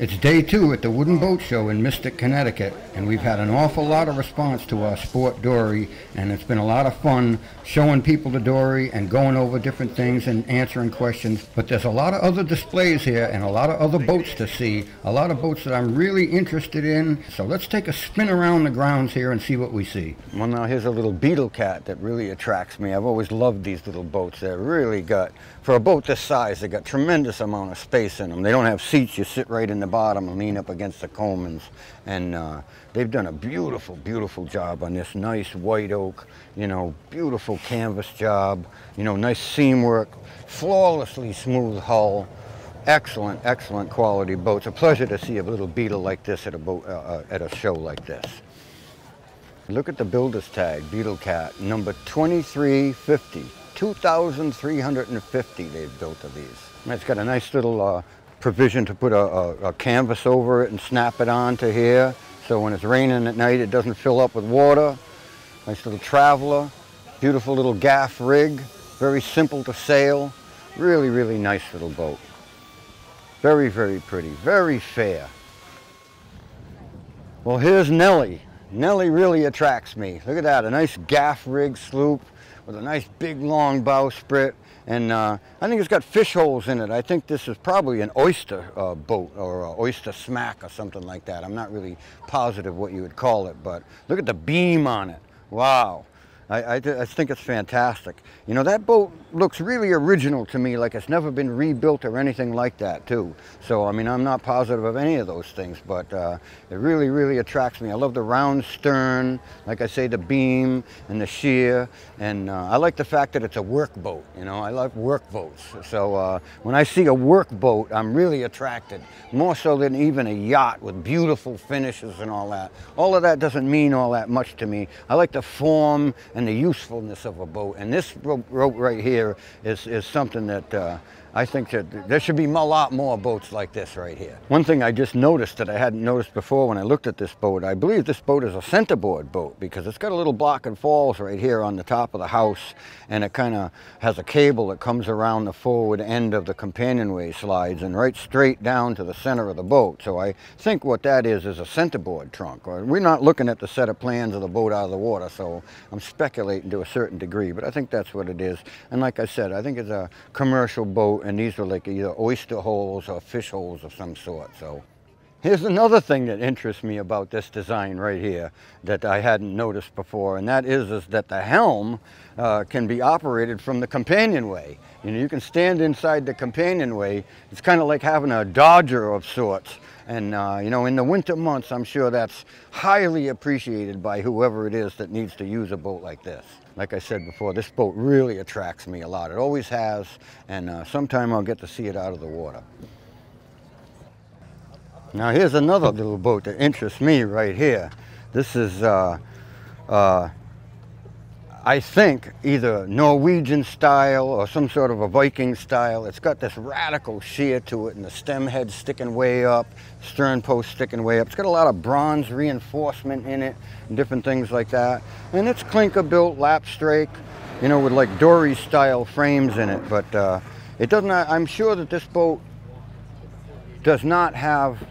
It's day two at the Wooden Boat Show in Mystic, Connecticut, and we've had an awful lot of response to our sport dory, and it's been a lot of fun showing people the dory and going over different things and answering questions. But there's a lot of other displays here and a lot of other boats to see, a lot of boats that I'm really interested in. So let's take a spin around the grounds here and see what we see. Well, now here's a little beetle cat that really attracts me. I've always loved these little boats. They're really got, for a boat this size, they got tremendous amount of space in them. They don't have seats, you sit right in the bottom and lean up against the coamings. And uh, they've done a beautiful, beautiful job on this nice white oak, you know, beautiful canvas job, you know, nice seam work, flawlessly smooth hull. Excellent, excellent quality boats. A pleasure to see a little beetle like this at a boat, uh, uh, at a show like this. Look at the builder's tag, Beetle Cat, number 2350. 2,350 they've built of these. It's got a nice little uh, provision to put a, a, a, canvas over it and snap it on to here. So when it's raining at night, it doesn't fill up with water. Nice little traveler, beautiful little gaff rig, very simple to sail. Really, really nice little boat. Very, very pretty, very fair. Well, here's Nellie. Nellie really attracts me. Look at that, a nice gaff rig sloop with a nice big long bowsprit. And uh, I think it's got fish holes in it. I think this is probably an oyster uh, boat or oyster smack or something like that. I'm not really positive what you would call it, but look at the beam on it. Wow. I, I, think it's fantastic. You know, that boat looks really original to me, like it's never been rebuilt or anything like that, too. So, I mean, I'm not positive of any of those things, but uh, it really, really attracts me. I love the round stern, like I say, the beam and the sheer, and uh, I like the fact that it's a work boat, you know. I like work boats. So uh, when I see a work boat, I'm really attracted, more so than even a yacht with beautiful finishes and all that. All of that doesn't mean all that much to me. I like the form and the usefulness of a boat. And this rope, rope right here is, is something that uh, I think that there should be a lot more boats like this right here. One thing I just noticed that I hadn't noticed before when I looked at this boat, I believe this boat is a centerboard boat because it's got a little block and falls right here on the top of the house and it kind of has a cable that comes around the forward end of the companionway slides and right straight down to the center of the boat. So I think what that is is a centerboard trunk. Uh, we're not looking at the set of plans of the boat out of the water, so I'm speculating to a certain degree, but I think that's what it is. And like I said, I think it's a commercial boat and these were like either oyster holes or fish holes of some sort. So here's another thing that interests me about this design right here that I hadn't noticed before, and that is, is that the helm uh, can be operated from the companionway. You know, you can stand inside the companionway. It's kind of like having a dodger of sorts. And, uh, you know, in the winter months, I'm sure that's highly appreciated by whoever it is that needs to use a boat like this. Like I said before, this boat really attracts me a lot. It always has, and uh, sometime I'll get to see it out of the water. Now here's another little boat that interests me right here. This is uh, uh, I think, either Norwegian style or some sort of a Viking style. It's got this radical sheer to it and the stem head sticking way up, stern post sticking way up. It's got a lot of bronze reinforcement in it and different things like that. And it's clinker built lap strake, you know, with like dory style frames in it. But uh, it does not, I'm sure that this boat does not have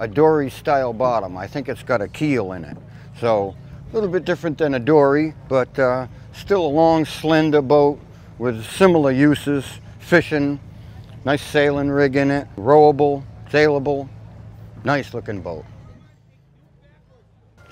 a dory style bottom. I think it's got a keel in it. So a little bit different than a dory, but uh, still a long, slender boat with similar uses, fishing, nice sailing rig in it, rowable, sailable, nice looking boat.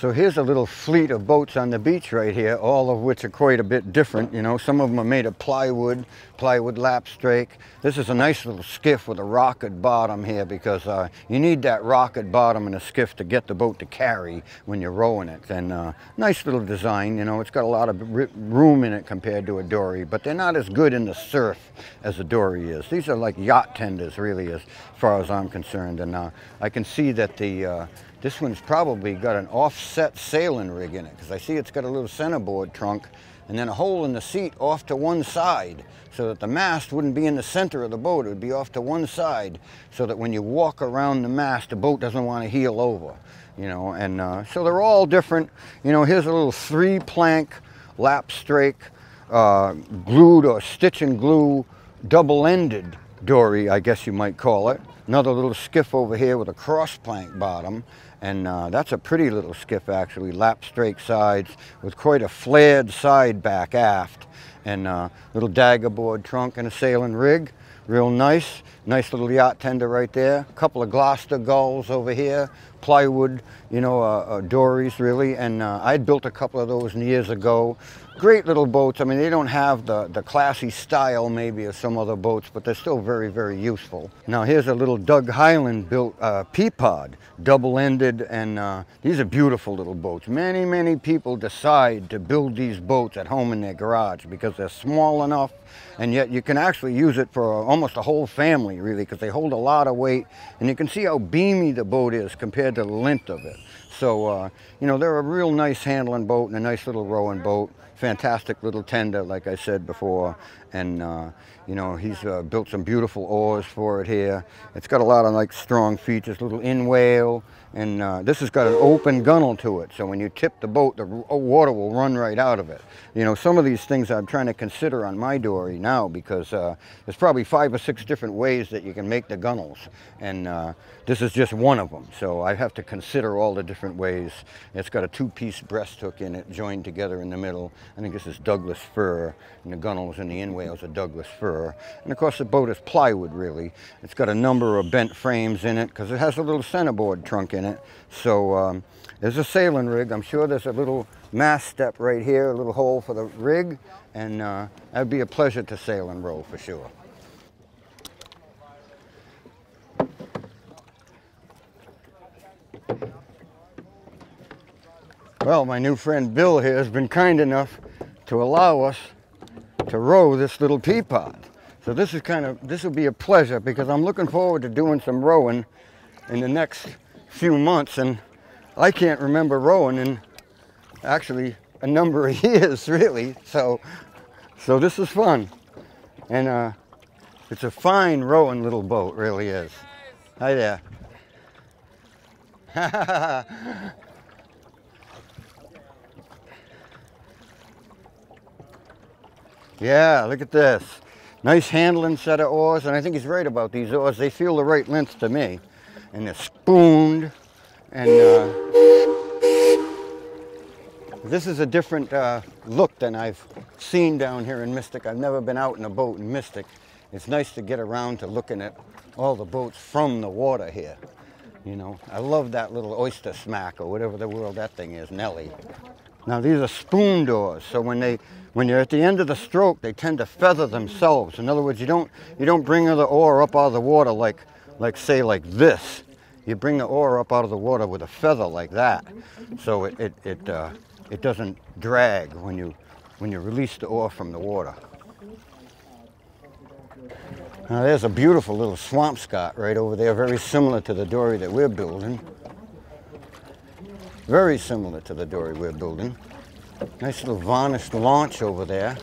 So here's a little fleet of boats on the beach right here, all of which are quite a bit different. You know, some of them are made of plywood, plywood lap strake. This is a nice little skiff with a rocker bottom here because uh, you need that rocker bottom in a skiff to get the boat to carry when you're rowing it. And uh, nice little design, you know, it's got a lot of room in it compared to a dory, but they're not as good in the surf as a dory is. These are like yacht tenders really as far as I'm concerned. And uh, I can see that the uh, this one's probably got an offset sailing rig in it because I see it's got a little centerboard trunk and then a hole in the seat off to one side so that the mast wouldn't be in the center of the boat. It would be off to one side so that when you walk around the mast, the boat doesn't want to heel over, you know. And uh, so they're all different. You know, here's a little three plank lap strake uh, glued or stitch and glue double-ended dory, I guess you might call it. Another little skiff over here with a cross plank bottom. And uh, that's a pretty little skiff actually, lap strake sides with quite a flared side back aft. And uh, little dagger board trunk and a sailing rig. Real nice. Nice little yacht tender right there. A couple of Gloucester gulls over here. Plywood, you know, uh, uh, dories really. And uh, I built a couple of those years ago. Great little boats. I mean, they don't have the, the classy style maybe of some other boats, but they're still very, very useful. Now here's a little Doug Hylan built uh, Peapod, double-ended, and uh, these are beautiful little boats. Many, many people decide to build these boats at home in their garage because they're small enough and yet you can actually use it for almost a whole family really because they hold a lot of weight and you can see how beamy the boat is compared to the length of it. So, uh, you know, they're a real nice handling boat and a nice little rowing boat. Fantastic little tender, like I said before. And, uh, you know, he's uh, built some beautiful oars for it here. It's got a lot of like strong features, little inwale, and uh, this has got an open gunnel to it. So when you tip the boat, the water will run right out of it. You know, some of these things I'm trying to consider on my dory now because uh, there's probably five or six different ways that you can make the gunnels. And uh, this is just one of them. So I have to consider all the different ways. It's got a two-piece breast hook in it, joined together in the middle. I think this is Douglas fir, and the gunnels and the inwales are Douglas fir. And of course the boat is plywood really. It's got a number of bent frames in it because it has a little centerboard trunk in it. So um, there's a sailing rig. I'm sure there's a little mast step right here, a little hole for the rig. And uh, that'd be a pleasure to sail and row for sure. Well, my new friend Bill here has been kind enough to allow us to row this little Peapod. So this is kind of, this will be a pleasure because I'm looking forward to doing some rowing in the next few months and I can't remember rowing in actually a number of years really. So, so this is fun. And uh, it's a fine rowing little boat, really is. Hi there. yeah, look at this. Nice handling set of oars, and I think he's right about these oars. They feel the right length to me. And they're spooned, and uh, this is a different uh, look than I've seen down here in Mystic. I've never been out in a boat in Mystic. It's nice to get around to looking at all the boats from the water here. You know, I love that little oyster smack or whatever the world that thing is, Nelly. Now these are spoon oars, so when they when you're at the end of the stroke, they tend to feather themselves. In other words, you don't you don't bring the oar up out of the water like like say like this. You bring the oar up out of the water with a feather like that, so it it it, uh, it doesn't drag when you when you release the oar from the water. Now there's a beautiful little Swampscott right over there, very similar to the dory that we're building. Very similar to the dory we're building. Nice little varnished launch over there.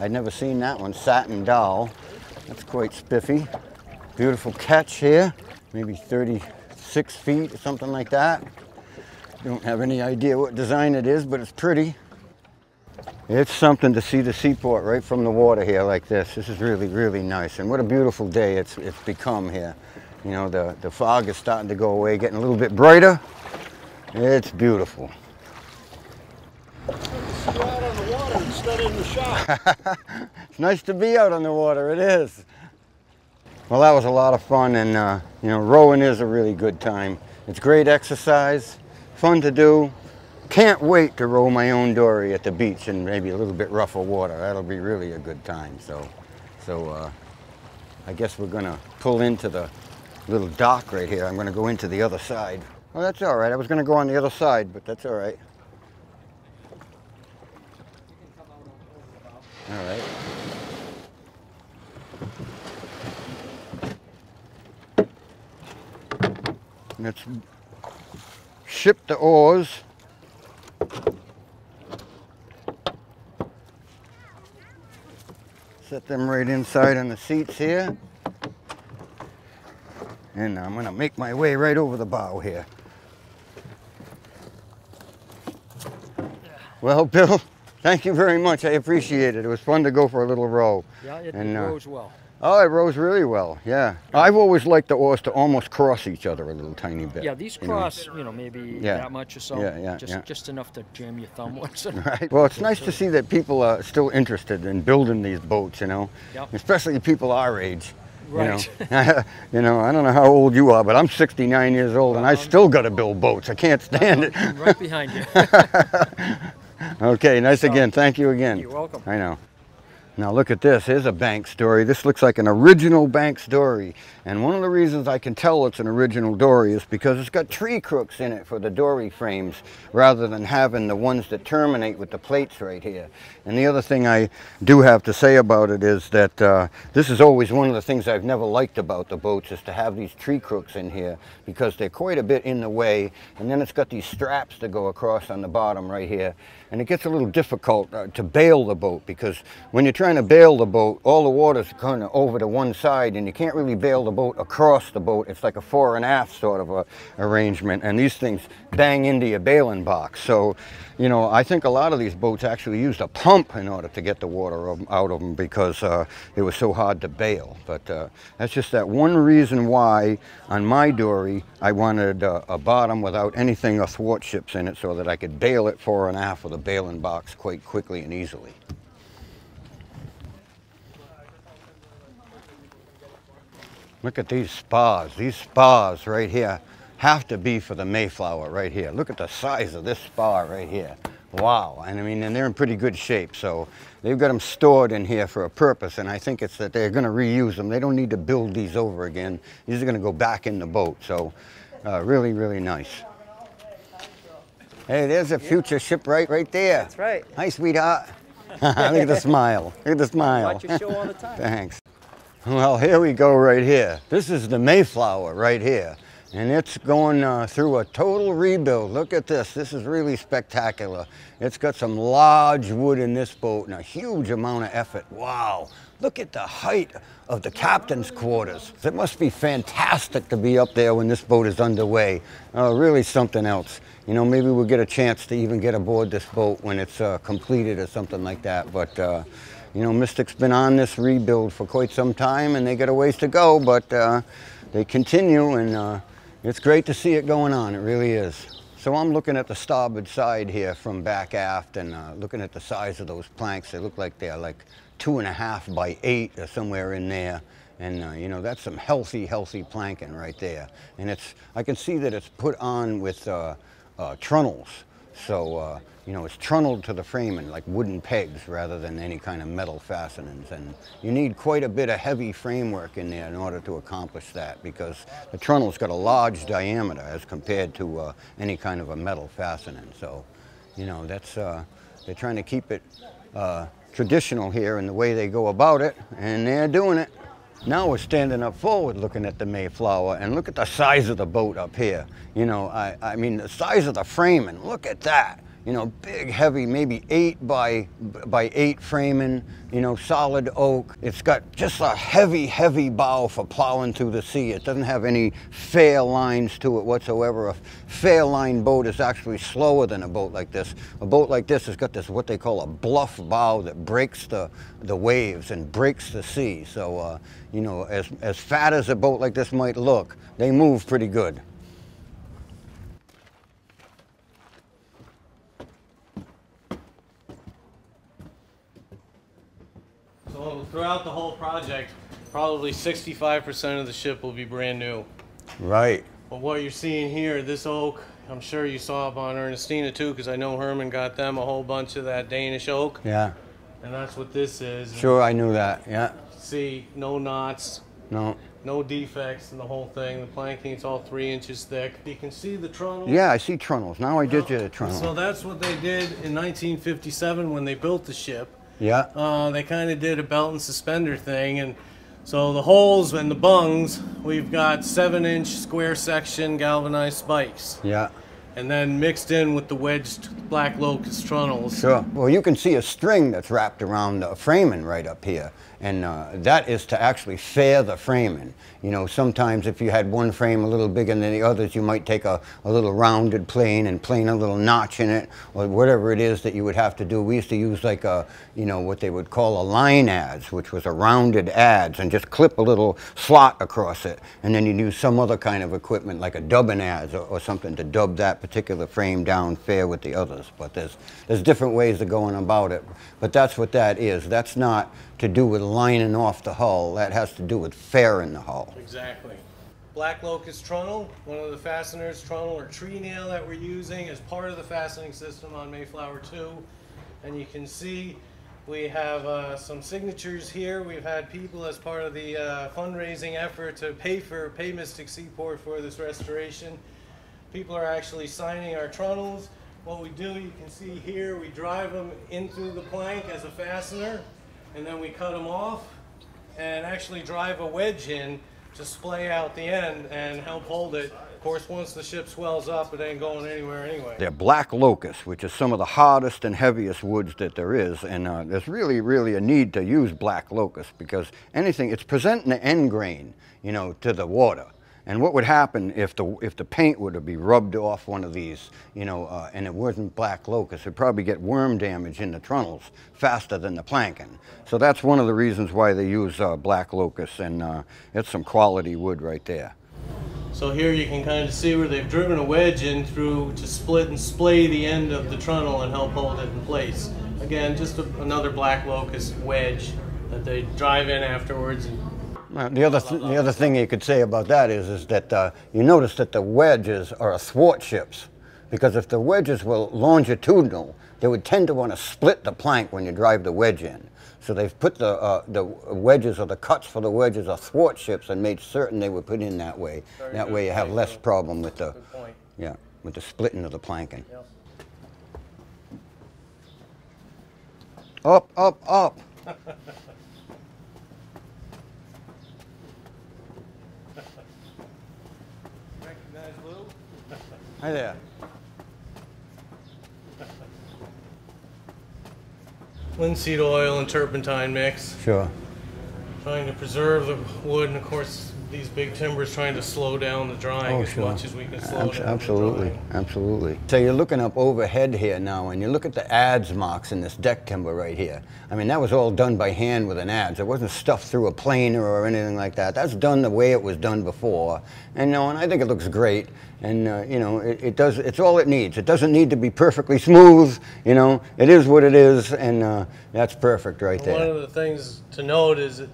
I'd never seen that one, satin doll. That's quite spiffy. Beautiful ketch here, maybe 36 feet or something like that. Don't have any idea what design it is, but it's pretty. It's something to see the seaport right from the water here like this. This is really, really nice. And what a beautiful day it's, it's become here. You know, the, the fog is starting to go away, getting a little bit brighter. It's beautiful. it's nice to be out on the water, it is. Well, that was a lot of fun, and uh, you know, rowing is a really good time. It's great exercise, fun to do, can't wait to row my own dory at the beach in maybe a little bit rougher water. That'll be really a good time. So, so uh, I guess we're gonna pull into the little dock right here. I'm gonna go into the other side. Well, that's all right. I was gonna go on the other side, but that's all right. All right. Let's ship the oars Set them right inside on the seats here. And I'm gonna make my way right over the bow here. Well, Bill, thank you very much. I appreciate it. It was fun to go for a little row. Yeah, it and, uh, goes well. Oh, it rose really well. Yeah, I've always liked the oars to almost cross each other a little tiny bit. Yeah, these you know. cross, you know, maybe Yeah. that much or so. Yeah, yeah, just yeah. just enough to jam your thumb once. Right. Well, it's nice to see that people are still interested in building these boats, you know, Yep. especially people our age. Right. You know? you know, I don't know how old you are, but I'm 69 years old and I still got to build boats. I can't stand it. I'm right behind you. Okay, nice again. Thank you again. You're welcome. I know. Now look at this. Here's a bank dory. This looks like an original bank dory. And one of the reasons I can tell it's an original dory is because it's got tree crooks in it for the dory frames rather than having the ones that terminate with the plates right here. And the other thing I do have to say about it is that uh, this is always one of the things I've never liked about the boats is to have these tree crooks in here because they're quite a bit in the way. And then it's got these straps that go across on the bottom right here. And it gets a little difficult uh, to bail the boat because when you're trying to bail the boat, all the water's kind of over to one side and you can't really bail the boat across the boat. It's like a fore and aft sort of a arrangement. And these things bang into your bailing box. So, you know, I think a lot of these boats actually used a pump in order to get the water out of them because uh, it was so hard to bail. But uh, that's just that one reason why on my dory I wanted uh, a bottom without anything athwartships in it so that I could bail it fore and aft with a bailing box quite quickly and easily. Look at these spars. These spars right here have to be for the Mayflower right here. Look at the size of this spar right here. Wow. And I mean, and they're in pretty good shape. So they've got them stored in here for a purpose. And I think it's that they're going to reuse them. They don't need to build these over again. These are going to go back in the boat. So uh, really, really nice. Hey, there's a future shipwright right there. That's right. Hi, sweetheart. Look at the smile. Look at the smile. Watch your show all the time. Thanks. Well, here we go right here. This is the Mayflower right here. And it's going uh, through a total rebuild. Look at this. This is really spectacular. It's got some large wood in this boat and a huge amount of effort. Wow. Look at the height of the captain's quarters. It must be fantastic to be up there when this boat is underway. Uh, really something else. You know, maybe we'll get a chance to even get aboard this boat when it's uh, completed or something like that. But, uh, you know, Mystic's been on this rebuild for quite some time and they got a ways to go, but uh, they continue and uh, it's great to see it going on. It really is. So I'm looking at the starboard side here from back aft and uh, looking at the size of those planks. They look like they're like two and a half by eight or somewhere in there. And uh, you know, that's some healthy, healthy planking right there. And it's, I can see that it's put on with uh, uh, trunnels. So, uh, you know, it's trunneled to the frame in like wooden pegs rather than any kind of metal fastenings. And you need quite a bit of heavy framework in there in order to accomplish that because the trunnel's got a large diameter as compared to uh, any kind of a metal fastening. So, you know, that's, uh, they're trying to keep it uh, traditional here in the way they go about it, and they're doing it. Now we're standing up forward looking at the Mayflower and look at the size of the boat up here. You know, I, I mean the size of the framing, look at that. You know, big, heavy, maybe eight by, by eight framing, you know, solid oak. It's got just a heavy, heavy bow for plowing through the sea. It doesn't have any fair lines to it whatsoever. A fair line boat is actually slower than a boat like this. A boat like this has got this, what they call a bluff bow that breaks the, the waves and breaks the sea. So, uh, you know, as, as fat as a boat like this might look, they move pretty good. So throughout the whole project, probably 65% of the ship will be brand new. Right. But what you're seeing here, this oak, I'm sure you saw up on Ernestina too, because I know Herman got them a whole bunch of that Danish oak, Yeah. and that's what this is. Sure, I knew that. Yeah. See, no knots, No. no defects in the whole thing. The planking's all three inches thick. You can see the trunnels. Yeah, I see trunnels. Now I did get a trunnel. So that's what they did in 1957 when they built the ship. Yeah. uh, they kind of did a belt and suspender thing and so the holes and the bungs we've got seven inch square section galvanized spikes Yeah. and then mixed in with the wedged black locust trunnels Sure. Well, you can see a string that's wrapped around the framing right up here. And uh, that is to actually fair the framing. You know, sometimes if you had one frame a little bigger than the others, you might take a, a little rounded plane and plane a little notch in it, or whatever it is that you would have to do. We used to use like a, you know, what they would call a line adze, which was a rounded adze, and just clip a little slot across it. And then you'd use some other kind of equipment, like a dubbing adze or, or something, to dub that particular frame down fair with the others. But there's, there's different ways of going about it. But that's what that is. That's not to do with lining off the hull. That has to do with fairing the hull. Exactly. Black locust trunnel, one of the fasteners, trunnel or tree nail that we're using as part of the fastening system on Mayflower 2. And you can see we have uh, some signatures here. We've had people as part of the uh, fundraising effort to pay for pay Mystic Seaport for this restoration. People are actually signing our trunnels. What we do, you can see here, we drive them in through the plank as a fastener, and then we cut them off and actually drive a wedge in to splay out the end and help hold it. Of course, once the ship swells up, it ain't going anywhere anyway. They're black locust, which is some of the hardest and heaviest woods that there is. And uh, there's really, really a need to use black locust because anything, it's presenting the end grain, you know, to the water. And what would happen if the if the paint were to be rubbed off one of these, you know, uh, and it wasn't black locust, it'd probably get worm damage in the trunnels faster than the planking. So that's one of the reasons why they use uh, black locust, and uh, it's some quality wood right there. So here you can kind of see where they've driven a wedge in through to split and splay the end of the trunnel and help hold it in place. Again, just a, another black locust wedge that they drive in afterwards and the other th the other thing you could say about that is is that uh, you notice that the wedges are athwartships, because if the wedges were longitudinal, they would tend to want to split the plank when you drive the wedge in. So they've put the uh, the wedges or the cuts for the wedges athwartships and made certain they were put in that way. Very that way you have less problem with the point. yeah with the splitting of the planking. Yep. Up, up, up. Recognize Lou? Hi there. Linseed oil and turpentine mix, Sure. trying to preserve the wood, and of course, these big timbers trying to slow down the drying Oh, as sure. much as we can slow Abs- down Absolutely, drying. Absolutely. So you're looking up overhead here now, and you look at the adze marks in this deck timber right here. I mean, that was all done by hand with an adze. It wasn't stuffed through a planer or anything like that. That's done the way it was done before. And, you know, and I think it looks great. And, uh, you know, it, it does, it's all it needs. It doesn't need to be perfectly smooth, you know. It is what it is, and uh, that's perfect right there. One of the things to note is that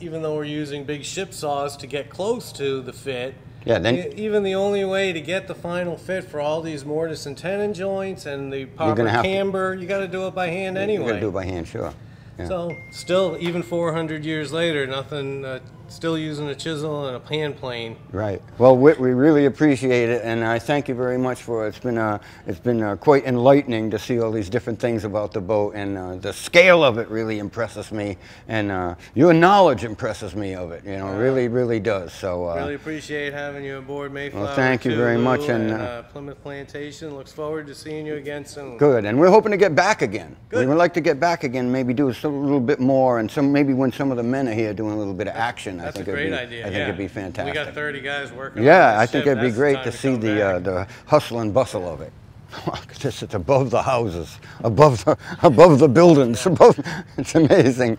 even though we're using big ship saws to get close to the fit, Yeah, then- e- even the only way to get the final fit for all these mortise and tenon joints and the proper have to- camber, you got to do it by hand anyway. You anyway. gotta do it by hand, sure. Yeah. So, still, even 400 years later, nothing, uh, still using a chisel and a hand plane. Right. Well, Whit, we really appreciate it, and I thank you very much for it. It's been uh, it's been uh, quite enlightening to see all these different things about the boat, and uh, the scale of it really impresses me, and uh, your knowledge impresses me of it. You know, really, really does. So. Uh, Really appreciate having you aboard Mayflower. Well, thank you very much, and, and uh, Plimoth Plantation. Looks forward to seeing you again soon. Good, and we're hoping to get back again. Good. We'd like to get back again, maybe do a little bit more, and some maybe when some of the men are here doing a little bit of action. I That's think a great be, idea. I think yeah. it'd be fantastic. We got 30 guys working. Yeah, I think ship. it'd be That's great time to see the uh, the hustle and bustle of it. Just it's above the houses, above the above the buildings, above. It's amazing.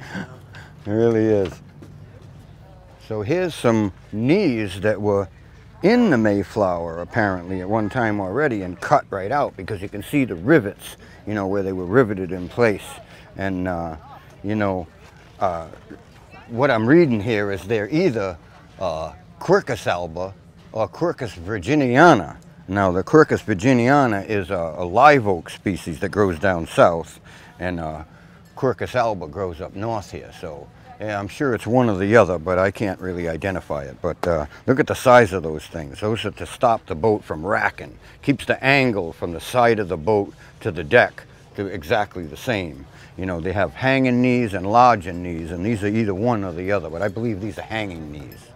It really is. So here's some knees that were in the Mayflower apparently at one time already and cut right out because you can see the rivets, you know, where they were riveted in place. And, uh, you know, uh, what I'm reading here is they're either uh, Quercus alba or Quercus virginiana. Now, the Quercus virginiana is a, a live oak species that grows down south, and uh, Quercus alba grows up north here. So, yeah, I'm sure it's one or the other, but I can't really identify it. But uh, look at the size of those things. Those are to stop the boat from racking. Keeps the angle from the side of the boat to the deck to exactly the same. You know, they have hanging knees and lodging knees, and these are either one or the other, but I believe these are hanging knees.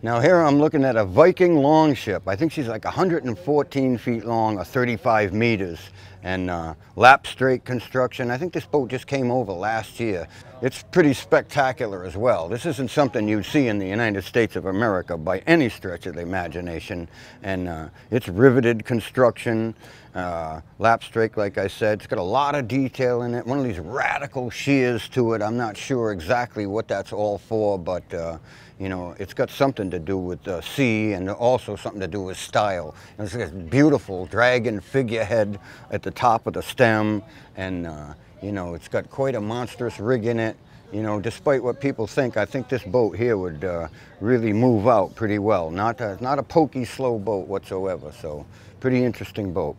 Now here I'm looking at a Viking longship. I think she's like 114 feet long or 35 meters and uh, lap strake construction. I think this boat just came over last year. It's pretty spectacular as well. This isn't something you'd see in the United States of America by any stretch of the imagination. And uh, it's riveted construction, uh, lap strake, like I said. It's got a lot of detail in it. One of these radical shears to it. I'm not sure exactly what that's all for, but uh, you know, it's got something to do with uh, sea and also something to do with style. And it's a beautiful dragon figurehead at the top of the stem, and uh, you know, it's got quite a monstrous rig in it. You know, despite what people think, I think this boat here would uh, really move out pretty well. Not a, not a pokey, slow boat whatsoever. So, pretty interesting boat.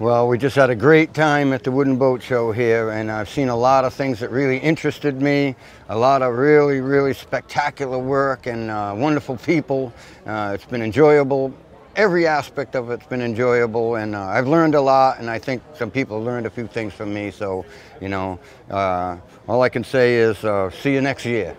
Well, we just had a great time at the Wooden Boat Show here, and I've seen a lot of things that really interested me, a lot of really, really spectacular work and uh, wonderful people. Uh, it's been enjoyable. Every aspect of it's been enjoyable, and uh, I've learned a lot, and I think some people learned a few things from me. So, you know, uh, all I can say is uh, see you next year.